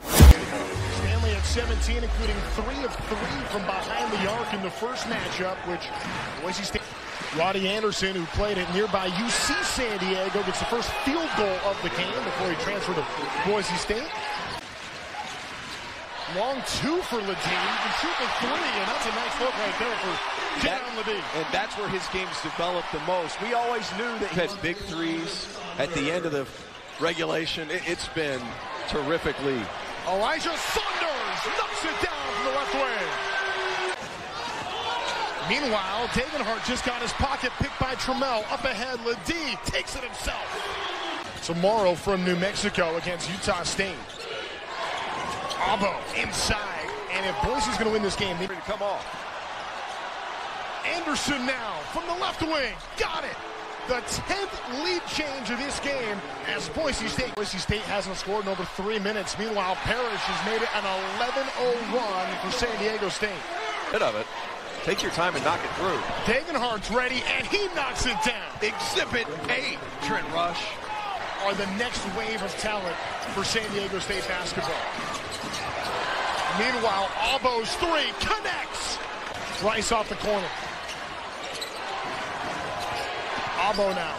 Stanley at 17, including three of three from behind the arc in the first matchup, which Boise State. Roddy Anderson, who played at nearby UC San Diego, gets the first field goal of the game before he transferred to Boise State. Long two for LeDee. He can shoot the three, and that's a nice look right there for Jaedon LeDee. And that's where his game's developed the most. We always knew that he had big threes at the end of the regulation. It, has been terrific lead. Elijah Saunders knocks it down from the left wing. Meanwhile, Degenhart just got his pocket picked by Trammell. Up ahead, LeDee takes it himself. Tomorrow from New Mexico against Utah State. Agbo inside. And if Boise's going to win this game, they to come off. Anderson now from the left wing. Got it. The 10th lead change of this game as Boise State. Boise State hasn't scored in over three minutes. Meanwhile, Parrish has made it an 11-0 run for San Diego State. Bit of it. Take your time and knock it through. Degenhart's ready, and he knocks it down. Exhibit 8, Trent Rush. Are the next wave of talent for San Diego State basketball. Meanwhile, Agbo's three connects. Rice off the corner. Agbo now.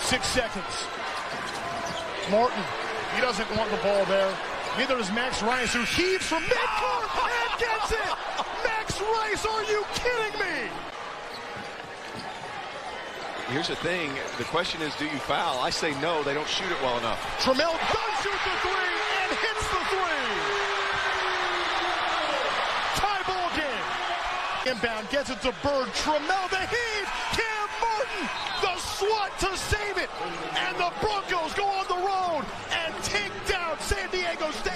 Six seconds. Morton. He doesn't want the ball there. Neither does Max Rice, who heaves from midcourt and gets it. Max Rice, are you kidding me? Here's the thing. The question is, do you foul? I say no. They don't shoot it well enough. Trammell does shoot the three and hits the three. Tie ball game. Inbound gets it to Byrd. Trammell the heave. Martin the swat to save it. And the Broncos go on the road and take down San Diego State.